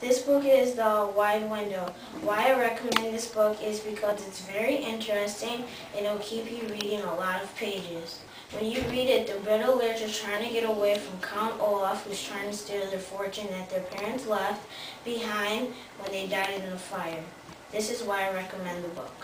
This book is The Wide Window. Why I recommend this book is because it's very interesting and it'll keep you reading a lot of pages. When you read it, the Baudelaires are trying to get away from Count Olaf, who's trying to steal their fortune that their parents left behind when they died in the fire. This is why I recommend the book.